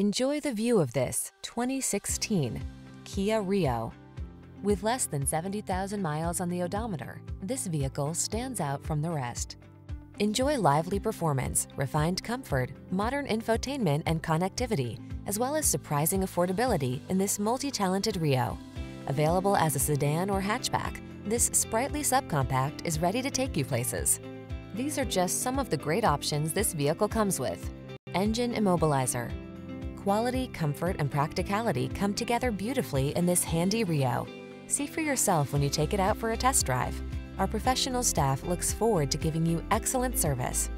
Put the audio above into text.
Enjoy the view of this 2016 Kia Rio. With less than 70,000 miles on the odometer, this vehicle stands out from the rest. Enjoy lively performance, refined comfort, modern infotainment and connectivity, as well as surprising affordability in this multi-talented Rio. Available as a sedan or hatchback, this sprightly subcompact is ready to take you places. These are just some of the great options this vehicle comes with. Engine immobilizer. Quality, comfort, and practicality come together beautifully in this handy Rio. See for yourself when you take it out for a test drive. Our professional staff looks forward to giving you excellent service.